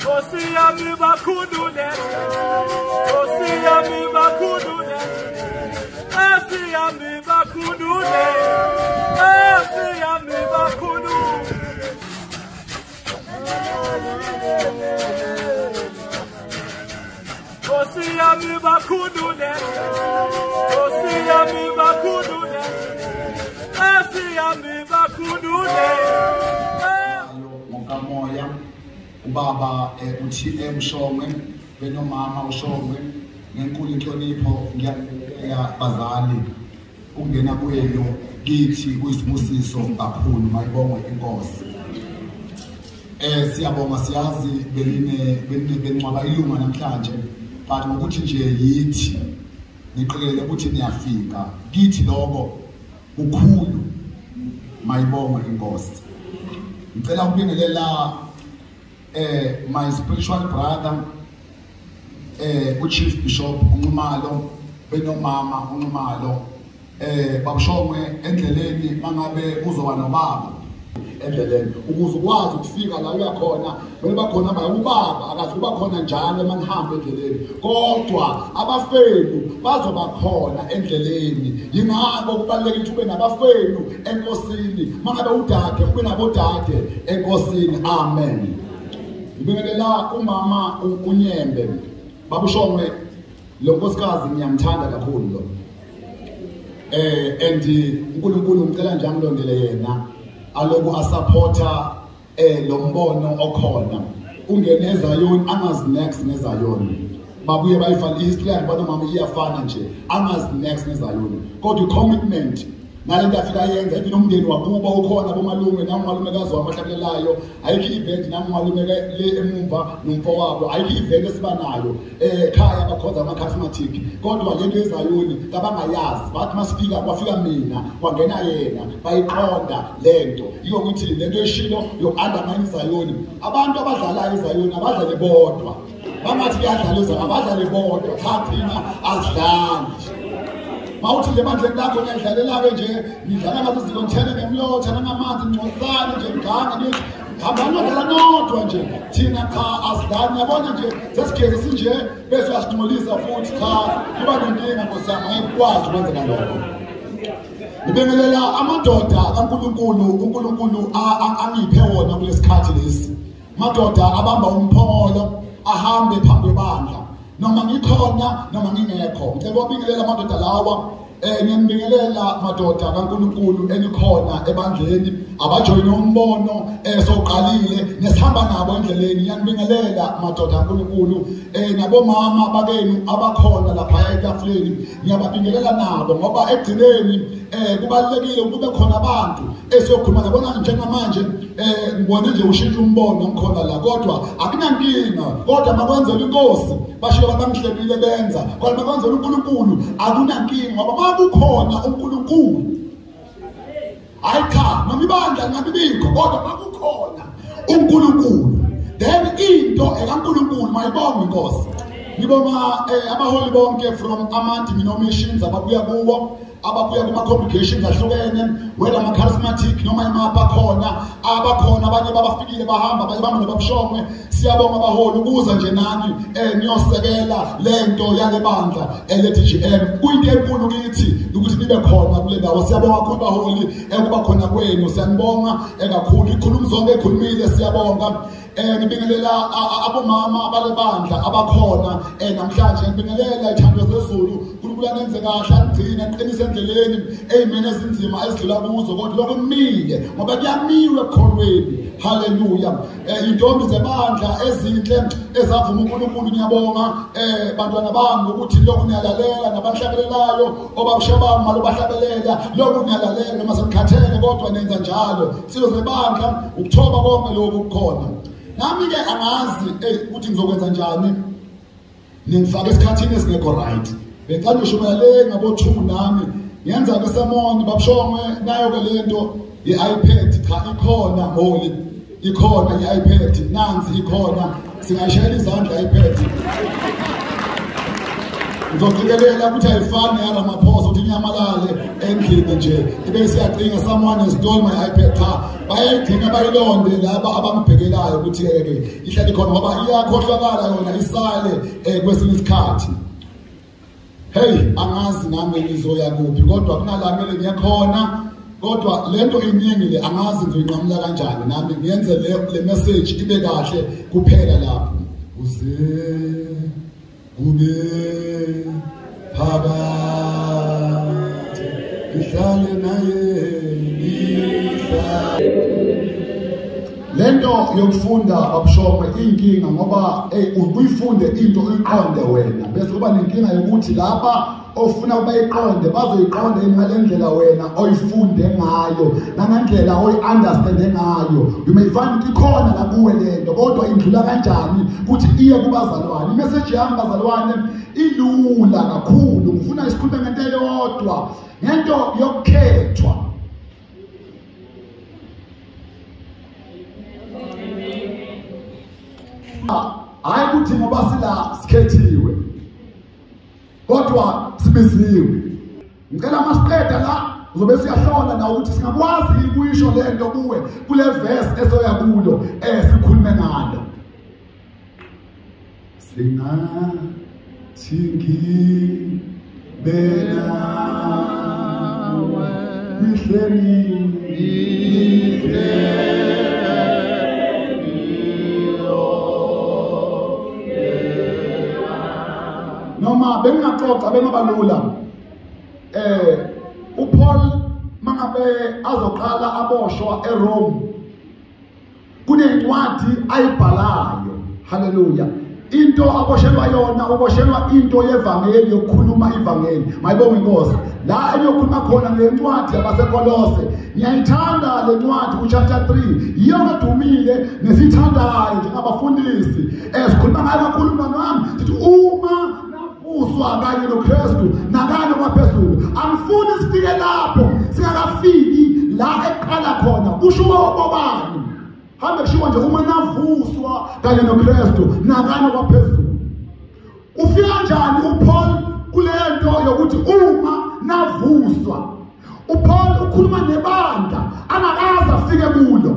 Nkosi yami bakhulule Nkosi yami bakhulule Nkosi yami bakhulule Nkosi yami bakhulule ngokamoya ubaba eh, uthi emshongwe benomama ushongwe ngenkulu inhlonipho ngiyabingelela bazali. Ukungena kwenu kithi kuyisibusiso kakhulu mayibongwe inkosi. Eh siyabonga siyazi beline bencwaba ilunga namhlanje. But ngokuthi nje yithi niqikelele ukuthi niyafika. Kithi lokho kukhulu mayibongwe inkosi. Ngicela ukubingelela eh my spiritual brother eh uchief bishop unqumalo benomama unqumalo eh babushongwe endleleni mangabe uzoba nobaba. Endleleni ukuze ukwazi ukufika la uya khona. Kumele bakhona ba ubaba akazi kuba khona njalo manihamba endleleni. Kodwa abafenu bazoba khona endleleni. Yingakho kubalulekile ukuthi ube nabafenu enkosini. Mangabe udade ube nabodade enkosini. Amen. Ngibingelela umama unyembe. Babushongwe. Lo nkosikazi ngiyamthanda kakhulu lo. Eh and uNkulunkulu ngicela nje angilondele yena? Aloku asupporta eh lo mbono okhona. Ungene eZayoni angazi next neZayoni. Babuye bayifana ihistory yakhe banomama iyafana nje. Angazi next neZayoni. Kodwa i-commitment nalento afika yenza ithi nomndeni wakuba ukhona bomalume nangumalumekazi wamahlabelelayo ayikho i-event nangumalume le emumva nomfowabo ayikho i-event esiba nayo um ekhaya bakhonza ama-charismatic kodwa lento ezayoni kabangayazi bathi masifika kwafika mina kwangena yena bayiqonda lento yiyo ukuthi lento eshilo yoku-undermine izayoni abantu abadlalayo izayoni abadlale bodwa. Bangathi kuyadlala izayoni abadlale bodwa. Cha thina asidlali mawuthi nje bandleni lakho ngiyadlalela-ke nje ngidlala ngazo zikonthene ngemlotha nangamanzi ngcosane nje ngiganga nithi hambani odlala nodwa nje. Thina cha asidlali ngiyabona nje sesigeze sinje bese uyasingcolisa futhi cha. Kuba nenkinga nkosiyami angeke kukwazi ukwenzeka lokho ngibingelela amadoda kaNkuluNkulu uNkulunkulu a- a- angiphe wona kulesikhathi lesi. Madoda abamba umphongolo ahambe phambi kwebandla. Noma ngikhona noma ngingekho ngicela ukubingelela amadoda lawa eh ngiyambingelela madoda kaNkuluNkulu enikhona ebandleni. Abajoyine umbono esoqalile nesihamba nabo endleleni ngiyambingelela madoda kaNkuluNkulu. Eh nabomama bakenu abakhona lapha etafuleni ngiyababingelela nabo ngoba egcineni eh kubalekile ukube khona abantu esiyokhuluma ngabona njengamanje eh ngibone nje ushintsha umbono ngikhona la. Kodwa akunankinga kodwa makwenzela inkosi bashiye bangihlebile benza kodwa makwenzela uNkulunkulu akunankinga ngoba makukhona uNkulunkulu hayi cha noma ibandla ngabibikho kodwa makukhona uNkulunkulu then into ekaNkulunkulu mayibonge inkosi. Ngibonga eh, abaholi bonke from ama-denominations ababuya kuwo. Ababuya kuma-congregations ahlukene whether ama-charismatic noma imapha akhona abakhona abanye babafikile bahamba abanye bama nobabushongwe siyabonga abaholi ukuza nje nani um niyosekela le nto yale bandla elethi GM kuyinto enkulu kithi ukuthi nibe khona kule ndawo. Siyabonga kakhulu baholi ekuba khona kwenu. Siyanibonga eh, kakhulu. Ikhuluma zonke ekhulumile siyabonga. Eh ngibingelela a- a- abomama bale bandla abakhona. Eh namhlanje ngibingelela ithando zezulu uNkulunkulu anenze kahle angigcine aqinise endleleni eyimene ezinzima ezidlula kuzo kodwa lokho kumile ngoba kuyamiwe ekukholweni. Haleluya. Eh intombi zebandla ezinhle ezavuma uNkulunkulu ngiyabonga. Eh bantwana bami ukuthi lokhu niyalalela nabahlabelelayo obabushabami malo bahlabelela lokhu niyalalela noma senikhathele kodwa nenza njalo. Sizo zebandla ukuthoba konke lokhu kukhona. Nami ke angazi eh ukuthi ngizokwenza njani? Ningifaka esikhathini esingekho right. Becala ushumela le ngabo 2 nami ngenza ke semoni babushongwe nayo ke lento i-iPad cha ikhona moli ikhona i-iPad nansi ikhona. Singayishayela izandla iPad ngizoqikelela ukuthi ayifani yaramaphosa ukuthi inyamalale endlini nje. Ibe siyacinga someone has stole my iPad cha. Bayayigcina bayilonde laba abangibhekelayo ukuthi ke ihlale khona ngoba iyakhohlakala yona isale eh, kwesinye isikhathi. Hey angazi nami ngizoya kuphi kodwa kunalamele ngiyakhona kodwa lento iningi le angazi ngizoyinqamula kanjani nami ngiyenze le le message ibe kahle kuphela lapho. Uze kube phakathi ngihlale naye ngihlale. Lento yokufunda babushome inkinga ngoba hey ubuyifunde into uyiqonde wena. Bese kuba nenkinga yokuthi lapha ofuna bayiqonde bazoyiqonda ngalendlela wena oyifunde ngayo nangendlela oyi-understande ngayo. You may find ukuthi ikhona la kuwe lento kodwa indlula kanjani ukuthi iye kubazalwane. Imeseji yami bazalwane ilula kakhulu. Ngifuna isikhulume ngento eyodwa ngento yokukhethwa. Hayi ukuthi ngoba sila sikhethiwe kodwa sibiziwe. Ngicela masiqeda la uzobe siyahlola na ukuthi singakwazi ukuyisho lento kuwe kule verse esoya kulo eh sikhulume ngalo. Singathi ngibenawe mihleni noma bengingaxoxa bengabalula eh uPaul mangabe azoqala aboshwa eRome kunencwadi ayibhalayo. Haleluya into aboshelwa yona uboshelwa into yevangeli yokukhuluma ivangeli. Mayibonge inkosi la eyokhuluma khona ngencwadi yabasekolose. Ngiyayithanda le ncwadi kuchapter 3 yiyo kadumile nesithandayo njengabafundisi. Esikhuluma ngayo kakhulu mntwana wami sithi uma uswa kanye noKristu nakanye kwaphezulu angifuni sifike lapho singakafiki la eqala khona. Kusho wobani hambe kushiwo nje uma navuswa kanye noKristu nakanye kwaphezulu ufika kanjani uPaul kulento yokuthi uma navuswa? uPaul ukhuluma nebandla angakaze afike kulo.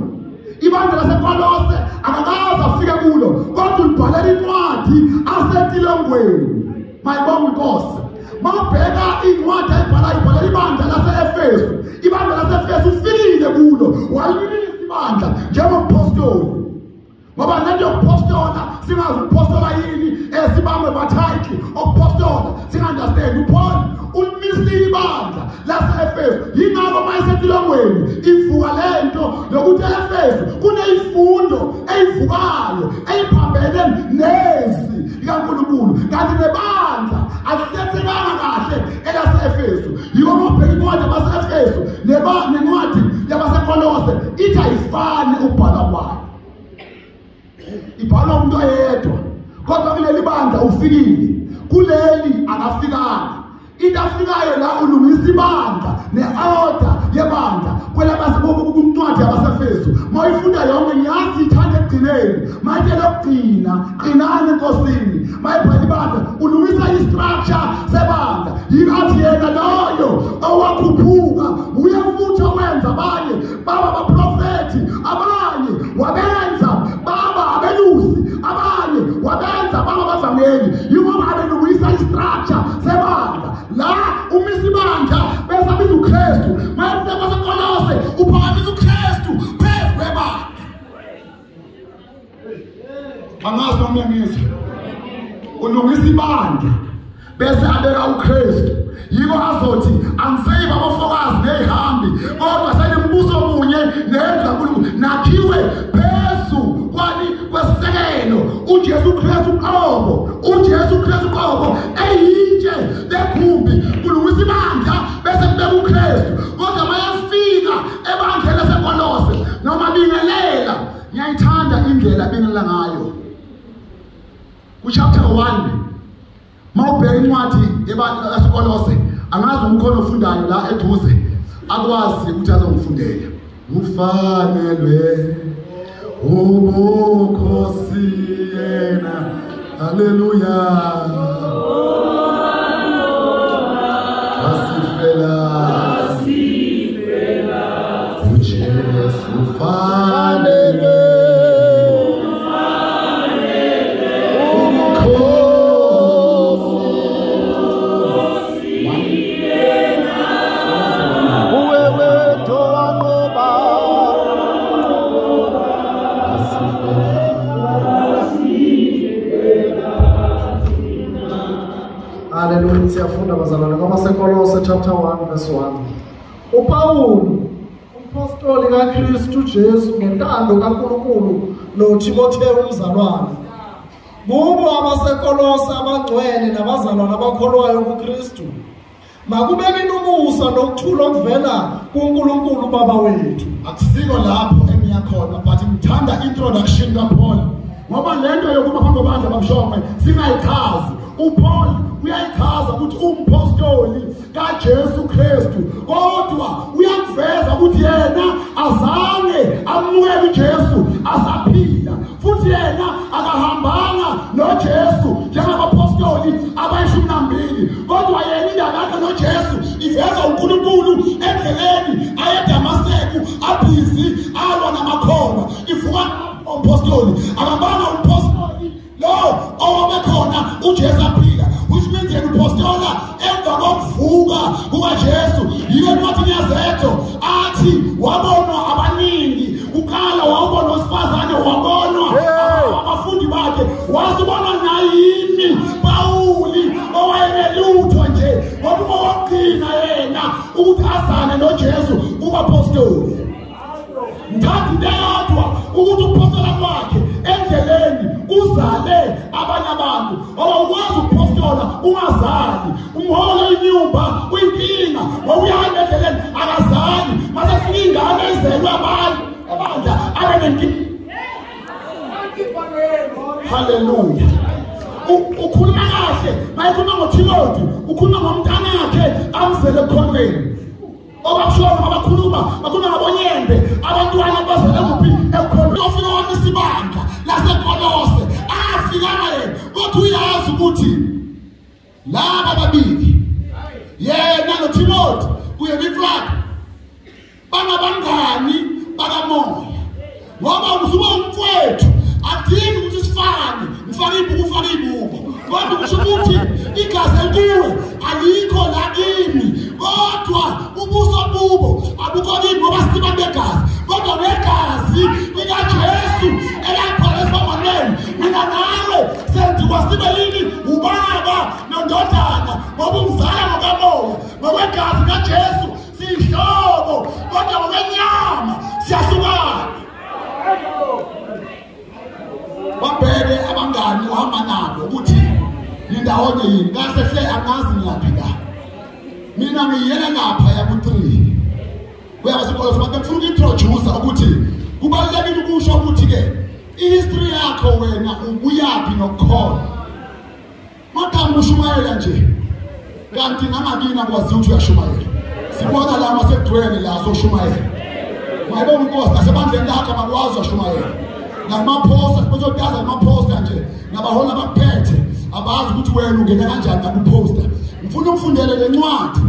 Ibandla lasekolose akakaze afike kulo. Kodwa ulibhalela incwadi asetilongweni. Mayibonge inkosi mawubheka incwadi ayibhala ibhalela ibandla lase-efesu ibandla lase-efesu ufikile kulo walimisa ibandla njengomphostoli ngoba lento yokupostola singazi ukupostola yini esibambe bathayitli okupostola singa-understand upaul ulimisile ibandla lase-efesu yingakho uma esetilongweni ivuka lento yokuthi e-efesu kuneyifundo eyivukayo eyiphambene nezwi likankulunkulu kanti nebandla alihlethekanga kahle elase-efesu. Yiko mabheka incwadi yabase-efesu nencwadi yabasekolose ithi ayifani ukubhala kwayo. Ibhalwa umuntu oyedwa kodwa kuleli bandla ufikile. Kuleli akafikanga. Into afikayo la ulungisa ibandla ne-order yebandla kwelabasencwadi yabasefesu ma uyifunda yonke ngiyazi ithanda ekugcineni. Manje lokugcina qinani enkosini. Mayibhala ibandla. Ulungisa i-structure sebandla. Yikathi yena loyo owakhuphuka uye futhi owenza abanye. Baba baprofethi abanye wabenza baba ulungisa ibandla bese abeka ukristu. Yiko azothi angiseyiva abafokazi neyihambi kodwa selimbuso munye nendlu kankulunkulu. Nakhiwe phezu kwani kwesisekelo ujesu kristu qobo ujesu kristu qobo eyitshe lekhumbi kulungisa ibandla bese kubeka ukristu. Kodwa mayafika ebandleni lasekolose noma bingelela. Ngiyayithanda indlela abingelela ngayo. Kuchapter 1 mawubheka incwadi yasekolose angazi umkhono ofundayo la eduze akwazi ukuthi azongifundela ufanelwe ubukhosi yena haleluya verse 1 uPawulu umpostoli kaKristu Jesu ngentando kaNkulunkulu noTimotheo umzalwane. Kubo abasekolose abangcwele nabazalwane abakholwayo kuKristu. Makube kinumusa nokuthula okuvela kuNkulunkulu Baba wethu. Akusiko lapho engiya khona but ngithanda introduction kaPaul ngoba lento yokuba phambi kwabandla bamhlophe singayichazi uPaul uyayichaza ukuthi umpostoli kaJesu Kristu. Kodwa uyakuveza ukuthi yena azange amukele uJesu asaphila. Futhi yena akahambanga noJesu njengabapostoli abayishumi nambili kodwa yena indaba yakhe noJesu iveza uNkulunkulu endleleni ayeDamaseko abhizi alwa namakhono ivuka umpostoli akabanga umpostoli lo owabekhona uJesu aphila which means yena upostola emva kokuvuka kukaJesu. Yile ncwadi yazetho athi wabonwa abaningi ukala wawubona wesifazane wabonwa abafundi bakhe. Wasubonwa nayimi Pawuli owayenelutho nje ngoba waqina yena ukuthi azane noJesu kubapostoli ngithanda into eyodwa ukuthi ukupostola kwakhe endleleni uzale abanye abantu ngoba ukwazi ukupostola ungazali umholo inyumba uyinkinga endleleni akazali mase fika ingane ezelwe abantu ebandla abe nenkinga ukhuluma kahle mayekhuluma ngotimoti ukhuluma ngomntanakhe amzele ekhonweni obakushona abakhuluma bakhuluma ngabonyembe. Abantwana bazele kuphi? Ekhona ofika wona isibandla lasekolose afikana yena kodwa uyazi ukuthi laba babili yena notimoti kuye biflaka bangabangani bakamoya. Ngoba usuba umfowethu adingi ukuthi sifane ngifake ibhuku ufake ibhuku kodwa kusho ukuthi igazi elikuwe alikho la kimi kodwa ubuso bubo abukho kimi ngoba sibantu begazi kodwa negazi likajesu elakholeswa ngonene mina nawe senziwa sibe yini? Ubaba nondodana ngoba ungizala ngokamoya ngokwegazi kajesu siyihlobo kodwa ngokwenyama siyahlukana. Babheke abangani ohamba nabo ukuthi nindawonye yini kahle hle angazi ngiyaphi la mina ngiyela ngapha yaku-three uyasikolo sobantu ngifuna uku-introducer ukuthi kubalulekile ukusho ukuthi-ke i-history yakho wena ubuyaphi nokukhona magama ushumayela nje kanti nangakini akwaziwa ukuthi uyashumayela sibona la masekugcwele la soshumayela mayibona inkosi nasebandleni lakho abakwazi uyashumayela namaphosta sibezodaza amaphosta nje nabahola bakuphethe abazi ukuthi wena ungena kanjani nakuphosta ngifuna ukufundele le ncwadi.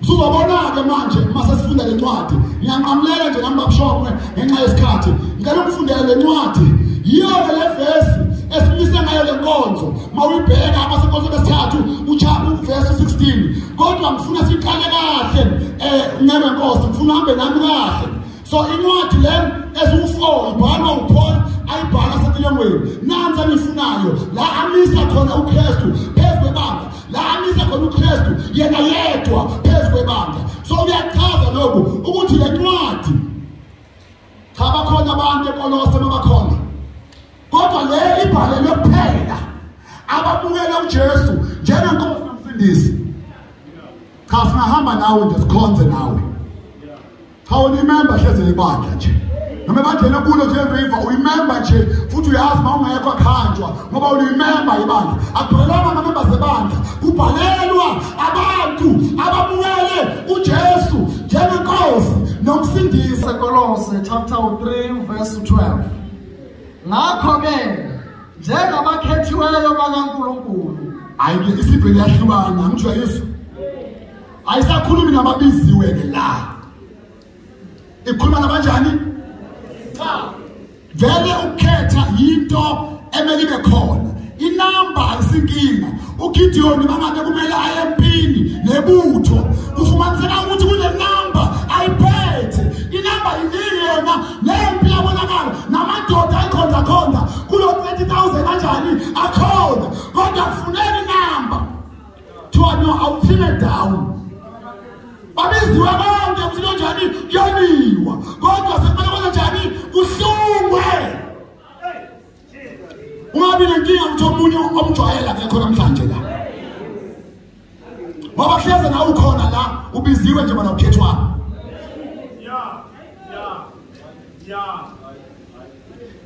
Sizobona-ke manje mase sifunda le ncwadi. Ngiyanqamulela nje nami babishophe ngenxa yesikhathi. Ngicela ukufundela le ncwadi. Yiyo-ke le vesi esimise ngayo le nkonzo. Ma uyibheka abasenkonzo besithathu uchapu uvesi 16 kodwa ngifuna siqale kahle. Um ncebe nkosi ngifuna uhambe nami kahle. So incwadi le eziwu-4 ibhalwa upaul ayibhala setilengweni nansi engiyifunayo la amisa khona ukristu phezu kwebandla. La amisa khona ukristu yena yedwa phezu kwebandla. So uyachaza lokhu ukuthi le ncwadi cha bakhona abantu ekolose babakhona kodwa le ibhalelwe kuphela. Ababukela ujesu njengenkosi nomsindisi cha singahamba nawe nje sikhonze nawe. Cha ulimemba hleze lebandla nje. Noma ebandleni kulo nje river uyimemba nje futhi uyazi uma ungekho akhanjwa ngoba ulimemba ibandla akuphelelanga amamemba zebandla kubhalelwa abantu ababukele ujesu njengenkosi nomsindisi Kolose chapter 3 verse 12 ngakho-ke njengabakhethiweyo bakankulunkulu hayi ke isipho liyahlukana ngitsho yesu. Ayisakhulumi nababiziwe ke la. Ikhuluma nabanjani? Vele ukukhetha yinto emele ibe khona. Inamba ayisinkinga ugideoni mangabe kumele aye empini nebutho. Kufumaniseka ukuthi kule namba ayiphethe. Inamba yinini yona nempi yabonakala. Namadoda ayikhondakhonda kulo 30000 kanjani akhona. Kodwa kufuneka inamba. Kuthiwa no awuphile down. Babiziwe bonke ukuthi kanjani kuyaniwa kodwa sekumele kwenza njani? Kuhlungwe ungabi nenkinga ukuthi omunye omjwayela akekho namhlanje la. Ngoba hleze nawe ukhona la ubiziwe nje bona ukhethwana Yeah, yeah, yeah.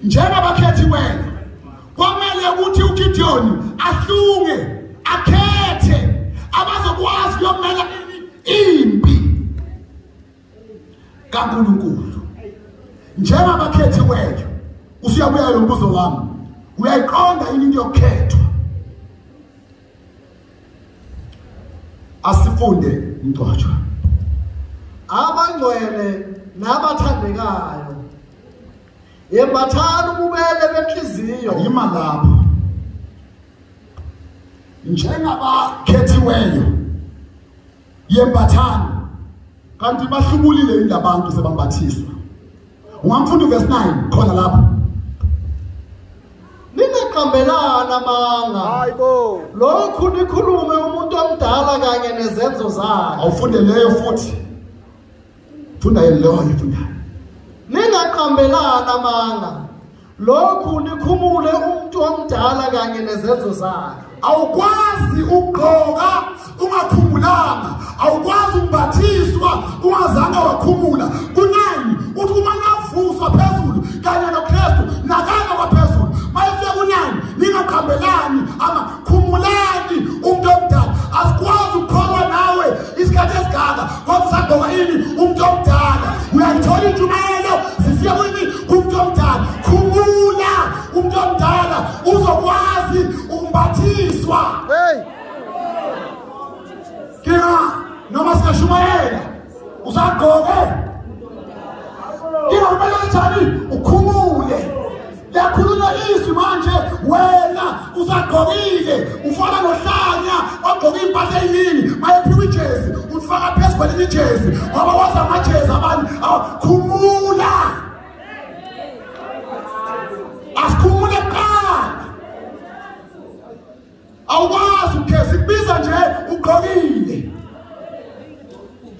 njengabakhethiweyo kwamele ukuthi ugideoni ahlunge akhethe abazokwazi kuyomela impi kankulunkulu. Njengabakhethiweyo usuyabuya lo mbuzo wami uyayiqonda yini into yokukhethwa? Asifunde mcotshwa abangcwele nabathandekayo yembathani ububele benhliziyo. Yima lapho njengabakhethiweyo yembathani kanti bahlubulile yini labantu sebambathiswa. Ungamfunda uverse 9 khona lapho. Ninaqambelana manga. Hayibo lokhu nikhulume umuntu omdala kanye nezenzo zakhe. Awufunde leyo futhi. Funda leyo yifundayo ningaqambelana manga. Lokhu nikhumule umuntu omdala kanye nezenzo zakhe. Awukwazi ukugqoka ungakhumbulanga awukwazi ukubathiswa ungazange wakhumula. Kunani? Uthi uma navuswa phezulu kanye nokristu nakanga kwaphezulu. Mayefika kunani? Ningaqambelani ama khumulani umuntu omdala. Asikwazi ukukholwa nawe isikhathi esiganga kodwa sagqoka ini? Umuntu omdala. Uyayithola intshumayelo zifike kwini kumuntu omdala. Khumula umuntu omdala. Uzokwazi ukumbathiswa hey. Kina noma singashumayela usagqoke kina kumele kanjani ukhumule. Liyakhulunywa izwi manje wena usagqokile ufana nohlanya wagqoka impahla eyiningi mayephiwa ijezi ulifaka phezu kwelinye ijezi ngoba wazi amajezi abantu awu, khumula asikhumule kuqala awukwazi ukukhetha ikubiza nje ugqokile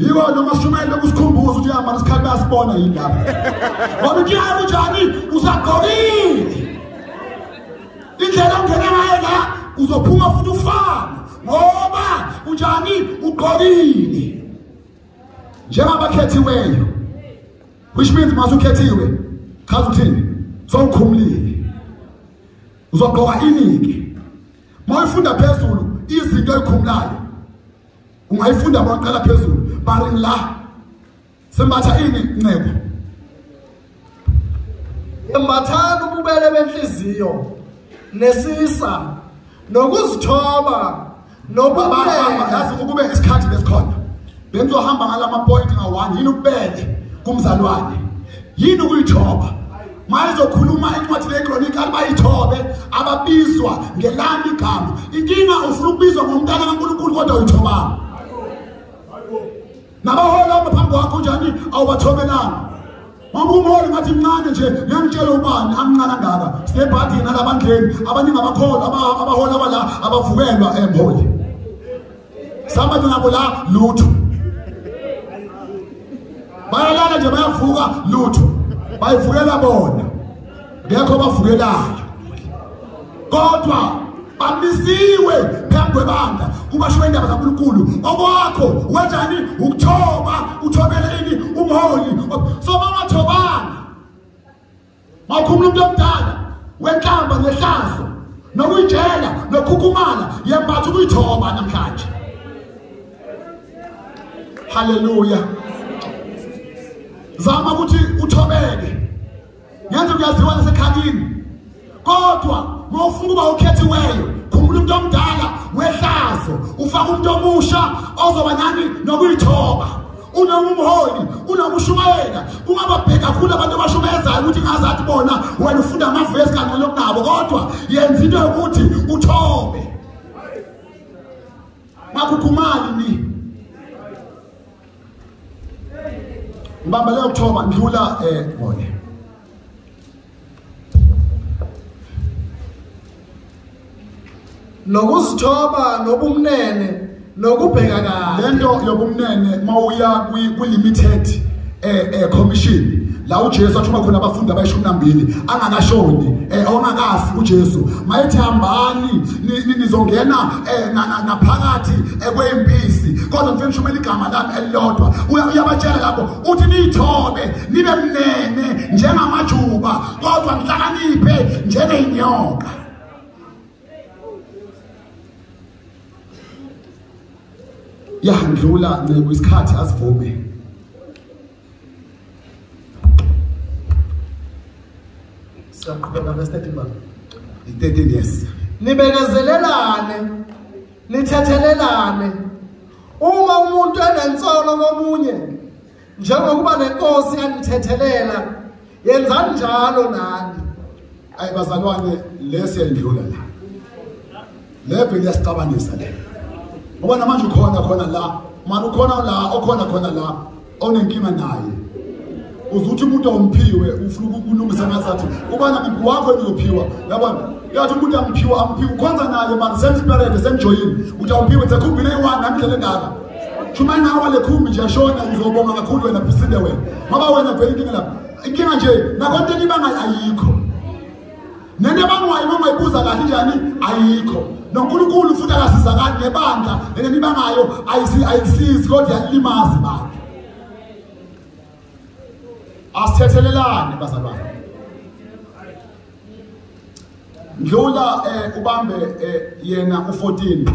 yiko noma shumele kusikhumbuza ukuthi yamani isikhathi bayasibona yini lapha ngoba inkinga kunjani usagqokile. Indlela ongena ngayo la uzophuma futhi ufana ngoba unjani ugqokile. Njengabakhethiweyo which means masukhethiwe chaza uthini? Sowukhumulile. Uzogqoka inike mawuyifunda phezulu izinto ezikhumulayo ungayifunda baqala phezulu. Bari la sembatha ini ncebo yembathani ububele benhliziyo nesisa nokuzithoba baba nobulehle yazi ukube isikhathi lesikhona benzohamba ngalama point nga1 yini ubele kumzalwane? Yini ukuyithoba? Mayizokhuluma incwadi leChronicle bayithobe ababizwa ngelami igama inkinga ufuna ukubizwa ngomntana kaNkulunkulu kodwa uyithobanga nabahola phambi kwakho njani? Awubathobelanga. Ngoba umholi ngathi mncane nje ngiyangitshela ubani? Amncane angaka sinebhadi nalabandleni. Abaningi abakhola aba- abahola abala abavukelwa emholi sambanye nabo la lutho. Bayalala nje bayavuka lutho. Bayivukela bona. Ngekho bavukelayo kodwa bamisiwe phambi kwebandla kubashiwe indaba kaNkulunkulu. Okwakho wenjani? Ukuthoba uthobele ini umholi. So bangathobanga mawukhumula umuntu omdala wenhlamba nehlazo nokuyijela nokukhukumala yembatha ukuyithoba namhlanje. Haleluya zama ukuthi uthobeke. Ngenze kuyaziwa nasekhakini kodwa mawufuna ukuba ukhethiweyo khumbula umuntu omdala wehlazo ufaka umuntu omusha ozoba nani? Nokuyithoba. Unoma umholi unoma ushumayela ungababheka kakhulu abantu abashumayezayo ukuthi ngazathi bona wena ufunda amavesi kangcono kunabo kodwa yenza into yokuthi uthobe. Makhukhumali ni. Ngibamba leyo kuthoba ndlula eh bona nokuzithoba nobumnene nokubheka kahle lento yobumnene mawuya kwi-limited eh eh commission la uJesu athuma khona abafundi abayishumi nambili angakashoni eh ongakafi uJesu. Mayethi hambani ni- ni- nizongena eh na- na- naphakathi eh, kwempisi kodwa ngifuna ngishumele igama lami elilodwa. Uya- uyabatshela lapho uthi niyithobe nibe mnene njengamajuba kodwa nihlakaniphe njengeyinyoka yandlula kwisikhathi asivume. Siyaqhubeka 13 baba i-13 years. Nibekezelelane nithethelelane. Uma umuntu enensolo komunye njengokuba nenkosi yanithethelela yenzani njalo nani? Ayi bazalwane lesiyendlula la. Lebhe liyasicabanisa le. Ngoba manje ukhona khona la manje ukhona la okhona khona la onenkinga naye. Uzuthi umuntu awumphiwe ufuna ukulungisa ngazathi ubana mphi wakho enizophiwa yabona? Yathi umuntu amphiwa amphiwa ukhonza naye manje semsperede semjoyini uthi awuphiwe sekhumbile eyi-one namindlela engaka shumani nawe le khumbi nje ashona ngizobonga kakhulu wena bhisinde wena. Ngoba wena vele inkinga lapha inkinga nje nakonto ibanga ayikho nento ebangwayo uma ungayibuza kahle njani? Ayikho. Nonkulunkulu futhi akasizakali nebandla lento enibangayo ayisi- ayisizi kodwa yalimazi bandla asithethelelane bazalwane. Ndlula eh ubambe eh yena u14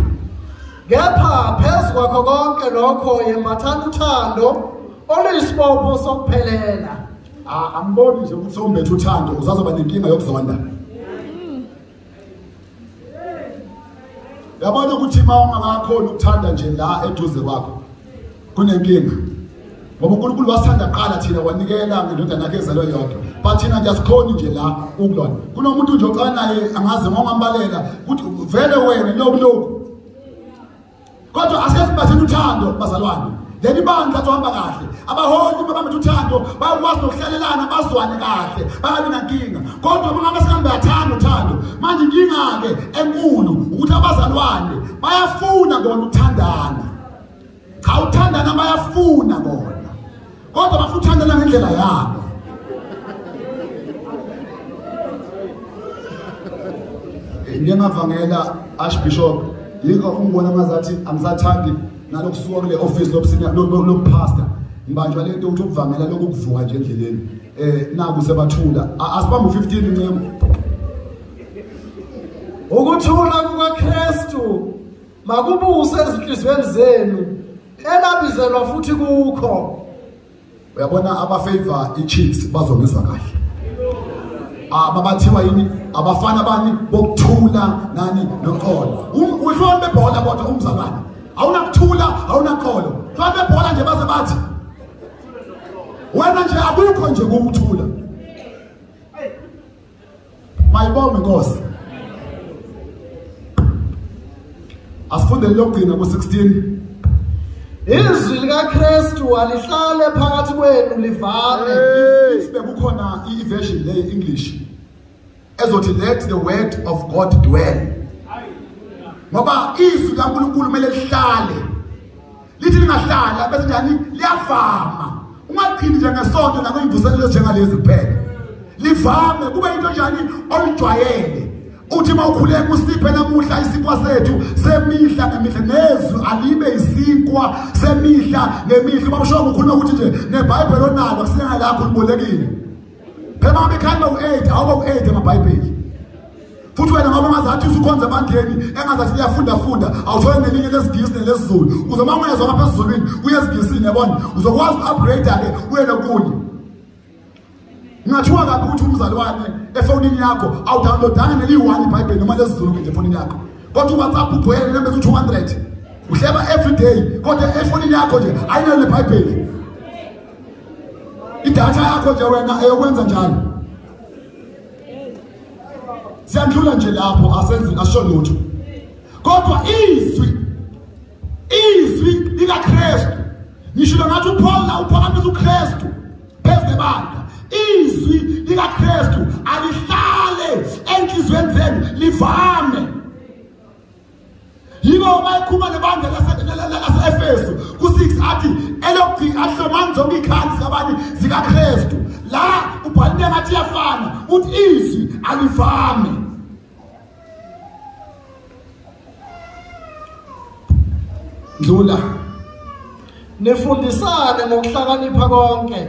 kepha phezu kwakho konke lokho yembathani uthando oluyisibopho sokuphelela. Ah, amboni nje ukuthi sombethe uthando uzazoba nenkinga yokuzonda. Yabona ukuthi uma ungakakhoni ukuthanda nje la eduze kwakho kunenkinga. Ngoba uNkulunkulu wasithanda qala thina wanikela ngendodana yakhe ezalwe yodwa. But thina nje asikhoni nje la ukulona kunomuntu nje ocala naye angaze ngongambalela ukuthi vele wena lokhu lokhu kodwa asesibathini uthando bazalwane. Leli bandla zohamba kahle. Abaholi babambe uthando bayakwazi nokuhlalelana bazwane kahle bangabi nankinga. Kodwa mangabe sihambe yathanda uthando manje inkinga-ke enkulu ukuthi abazalwane bayafuna kona ukuthandana. Cha uthandana bayafuna kona kodwa bafuna uthandana ngendlela yabo. Ngiyengavangela archbishop yiko ungibona ngazathi angisathandi nalokusuka kule office lobusinya lobupastor ngibanjwa lento ukuthi ukuvangela lokhu kuvuka nje endleleni eh naku sebathula. Asibambe u15 incemo. Ukuthula kukaKristu makubuse ezinhlizweni zenu elabizelwa futhi kukho. Uyabona abafavor i-chicks bazongizwa kahle. Ababathiwa yini? Abafana bani? Bokuthula nani noxolo Um- uhlolo bebhola kodwa umzalwane awunakuthula awunaxolo xa bebhola nje baze bathi wena nje akukho nje kukuthula mayibome nkosi. Asifundele lokugcina ku-16 izwi likaKristu alihlale phakathi kwenu livame. Sibe kukhona i-version le english ezothi let the word of god dwell ngoba izwi lankulunkulu kumele lihlale. Lithi lingahlala bese njani? Liyavama ungagcini njengesonto nakuyimvuselelo njengalezi kuphela. Livame kube into njani olijwayele uthi mawukhuleka usiphe namuhla isinkwa sethu semihla nemihla nezwi alibe isinkwa semihla nemihla uba usho ukhuluma ukuthi nje nebhayibheli onalo akusinga lakho libolekile phela uma bekhanda u8 awuba u8 emabhayibheli. Futhi wena ngoba ungazathi usukhonza ebandleni engazathi liyafunda funda awuthole nelinye lesigisi nelesizulu. Ukuze uma ungezwa ngapha esizulwini uye esigisini yabona? Uzokwazi uku-upgrade-ke uye nokunye ngingathiwa kabi ukuthi umzalwane efonini yakho awudownloadanga neliyi-one ibhayibheli noma lezizulu nje efonini yakho. Kodwa uwhatsapp ugcwele nembeza u-two hundred. Uhleba every day kodwa efonini yakho nje ayinayo nebhayibheli idatha yakho nje wena eyokwenza njalo. Siyandlula nje lapho asenzi asisho lutho. Kodwa izwi izwi likaKristu ngisho ngathi uPaul la uphakamisa uKristu phezu kwebandla. Izwi likaKristu alihlale enhlizweni zenu livame. Yiko bayikhuma nebandla lase-efeso ku-6 athi elokugcina ahlomani zonke iy'khali zikabani zikaKristu. La ubhalile ngathi iyafana. Uthi izwi alivame dlula nifundisane ngokuhlakanipha konke.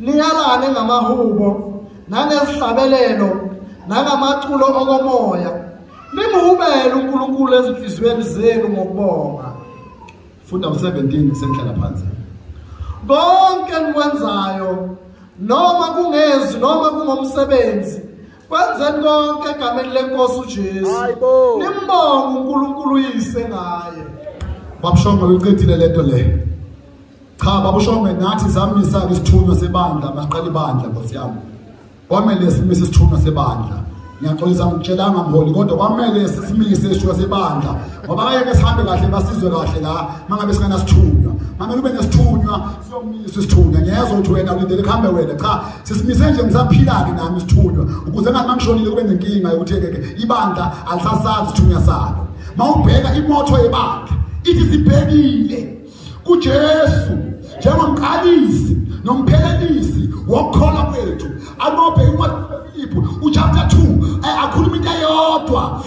Niyalane ngamahubo nangezihlabelelo nangamaculo okomoya. Nimhubele uNkulunkulu ezinhliziyweni zenu ngokubonga. Funda u-17 senhlala phansi. Konke nikwenzayo noma kungezwi noma kungomsebenzi kwenzeni konke egameni lenkosi uJesu. Nimbonge uNkulunkulu uyise ngaye. Babushongo uyiqedile lento le. Cha babushongo nathi zamisa isithunywa sebandla masiqala ibandla nkosi yami. Kwamele simise isithunywa sebandla. Ngiyaxolisa ngikutshelanga mholi kodwa kwamele sisimise isithunywa sebandla. Ngoba ngeke sihambe kahle basizwe kahle la mangabe singanasithunywa. Mamele ube nesithunywa siyomisa isithunywa. Ngiyezwa ukuthi wena ulindele kuhambe wena. Cha sisimise nje ngisaphila-ke nami isithunywa. Ukuze ngathi mangishonile kube nenkinga yokuthi ke ibandla alisasazi isithunywa salo. Ma ubheka imoto yebandla ithi sibhekile. kuJesu njengomqalisi nomphelelisi wokukholwa kwethu anobhe uMaphiliphu uchapter 2 akhuluma into eyodwa.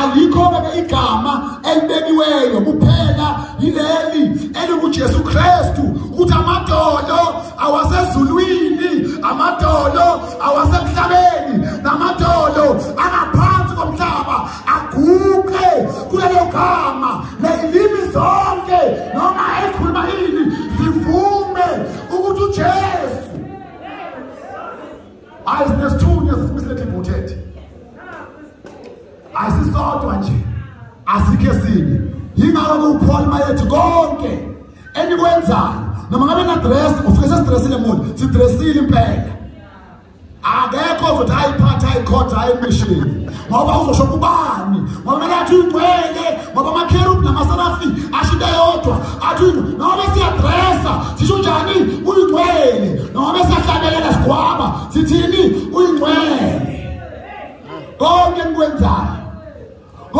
Alikho ke igama elibekiweyo kuphela yileli elikuJesu Kristu ukuthi amadolo awasezulwini amadolo awasemhlabeni namadolo angaphansi komhlaba aguqe kulelo gama nelimi zonke noma ekhuluma ini sivume ukuthi uJesu ayinesithunywa sesimisile devoted asisodwa nje asikho esinye yingakho uPaul mayethi konke. Enikwenzayo noma ngabe na dress ufike sesidressile moli sidressile impela. Akekho ozothi ayiphatha ayikhotha ayimishini ngoba uzosho kubani ngoba kumele athi uyigcwele ngoba amakherubi namasarafi asho into eyodwa athi noma siyadresa sisho njani? Uyigcwele noma siyahlabelela sigwaba sithini? Uyigcwele konke enikwenzayo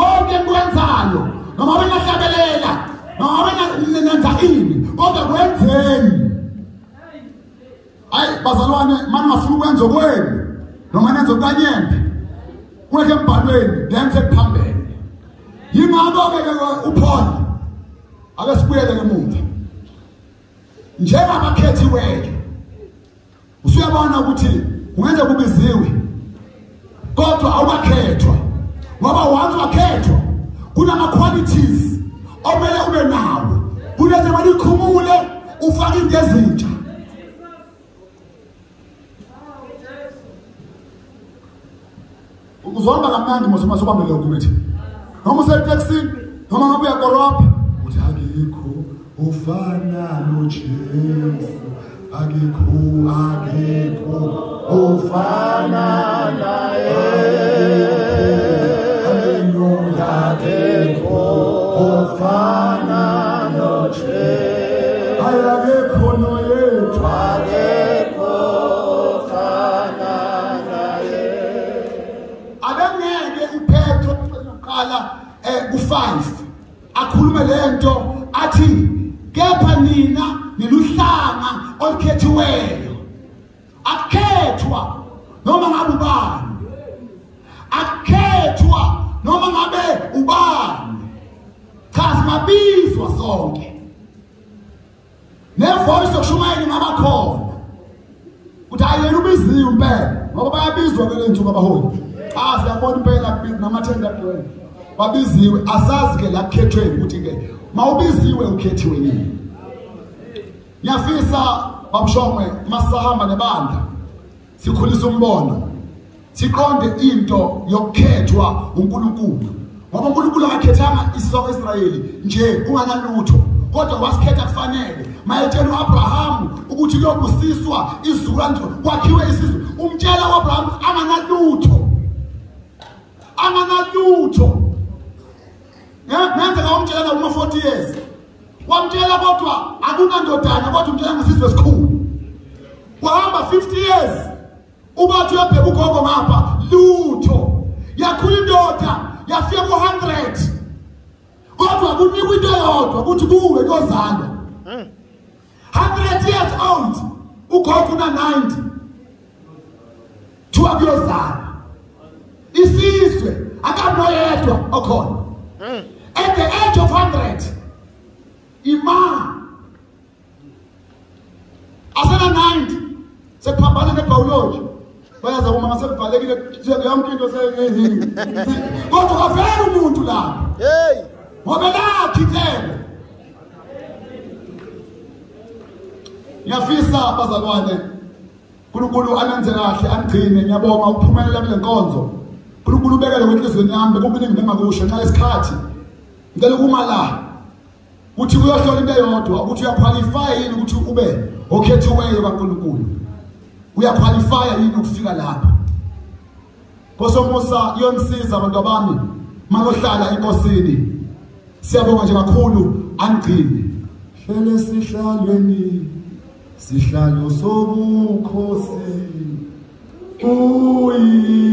konke enikwenzayo noma benahlabelela noma nenenza ini kodwa kwenzeni? Hayi bazalwane mani ngafuna ukwenza okwenu noma nenze okanyembe kwekhe embhalweni lenze kuphambene yingakho-ke ke upaul ake sibuyele emuva. Njengabakhethiweyo usuyabona ukuthi kungenza kubiziwe kodwa awukakhethwa. Ngoba once wakhethwa kunama-qualities omele ube nawo. Kunenze mali ikhumule ufake into ezintsha. Uzohamba kamnandi mose uma sobambe lokhu bethi noma useteksini noma ngabe uyakorobha uthi akekho ufana nojesu. Akekho akekho ufana naye olukhethiweyo akukhethwa noma ngabe ubani? Akukhethwa noma ngabe ubani? Cha singabizwa sonke. Nevoice yokushumayela ingaba khona ukuthi ayena ubiziwe impela ngoba bayabizwa kule nsuku abaholi cha siyabona impela namathenda kuwena babiziwe asazi ke la kukhethweni ukuthi ke mawubiziwe ukhethiwe yini ngiyafisa babushongwe masahamba nebandla. Sikhulisa umbono. Siqonde into yokukhethwa uNkulunkulu. Ngoba uNkulunkulu akakhethanga isizwe kaIsrayeli nje kunganalutho kodwa wasikhetha kufanele. Mayetshela uAbraham ukuthi kuyobusiswa izukulwane kwakhiwe isizwe. Umtshela uAbraham anganalutho. Anganalutho. Ngenzeka umtshela uma 40 years. Wamtshela kodwa akunandodana kodwa umtshela ngesizwe esikhulu. Wahamba 50 years ubathi uyabheka ugogo ngapha lutho yakhula indoda yafika ku-100 kodwa kunikwa into yodwa ukuthi kuwe kuyozalwa. 100 years old ugogo una-90 thiwa kuyozalwa. Isizwe akanoyedwa okhona. At the age of 100 ima asena-90 sekuphambane nebhawuloji. Bayaza uma ngasekuvalekile yonke into seyini kodwa kavele umuntu lapho Hey! ngoba lakhi ithemba ngiyafisa bazalwane uNkulunkulu anenze kahle angigcine. Ngiyabonga ukuphumelela kule nkonzo. uNkulunkulu ubekele kwenhlizweni yami bekuningi nengakusho nxa isikhathi ngicela ukuma la. Ukuthi uyohlola into eyodwa ukuthi uyaqualify yini ukuthi ube okhethiweyo kaNkulunkulu? Uyaqualify yini ukufika lapha? Nkosomusa iyonisiza abantu bami malohlala enkosini. Siyabonga nje kakhulu angigcine hlele sihlalweni sihlalo sobukhosi. Uyi